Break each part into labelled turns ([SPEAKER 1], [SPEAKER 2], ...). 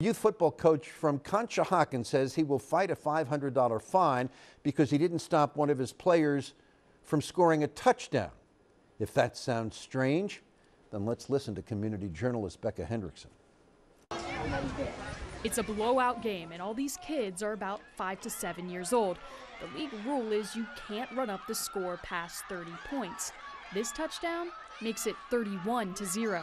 [SPEAKER 1] Youth football coach from Conshohocken says he will fight a $500 fine because he didn't stop one of his players from scoring a touchdown. If that sounds strange, then let's listen to community journalist Becca Hendrickson.
[SPEAKER 2] It's a blowout game, and all these kids are about five to seven years old. The league rule is you can't run up the score past 30 points. This touchdown makes it 31 to 0.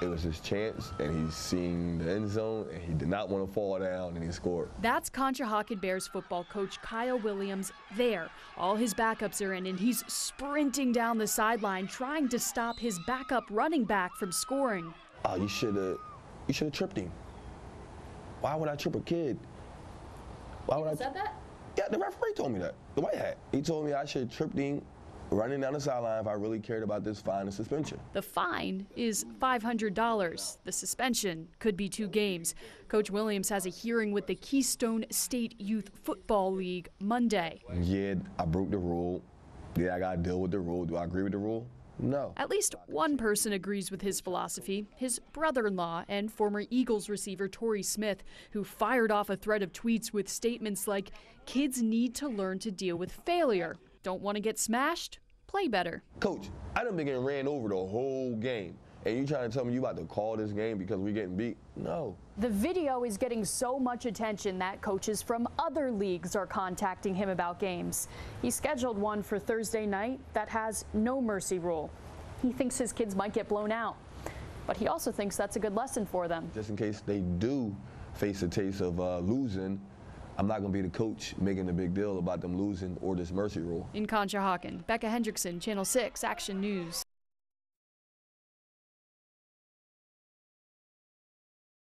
[SPEAKER 3] It was his chance, and he's seeing the end zone, and he did not want to fall down, and he scored.
[SPEAKER 2] That's Conshohocken Bears football coach Kyle Williams there. All his backups are in, and he's sprinting down the sideline trying to stop his backup running back from scoring.
[SPEAKER 3] Oh, you should have, you should have tripped him. Why would I trip a kid? Why would I?
[SPEAKER 2] Said that?
[SPEAKER 3] Yeah, the referee told me that. The white hat. He told me I should have tripped him running down the sideline if I really cared about this fine and suspension.
[SPEAKER 2] The fine is $500. The suspension could be two games. Coach Williams has a hearing with the Keystone State Youth Football League Monday.
[SPEAKER 3] Yeah, I broke the rule. Yeah, I got to deal with the rule. Do I agree with the rule? No.
[SPEAKER 2] At least one person agrees with his philosophy his brother in law and former Eagles receiver Torrey Smith, who fired off a thread of tweets with statements like, Kids need to learn to deal with failure. Don't want to get smashed? Play better.
[SPEAKER 3] Coach, I done been getting ran over the whole game. And you trying to tell me you about to call this game because we getting beat? No.
[SPEAKER 2] The video is getting so much attention that coaches from other leagues are contacting him about games. He scheduled one for Thursday night that has no mercy rule. He thinks his kids might get blown out, but he also thinks that's a good lesson for them.
[SPEAKER 3] Just in case they do face a taste of uh, losing, I'm not going to be the coach making a big deal about them losing or this mercy rule.
[SPEAKER 2] In Conshohocken, Becca Hendrickson, Channel 6 Action News.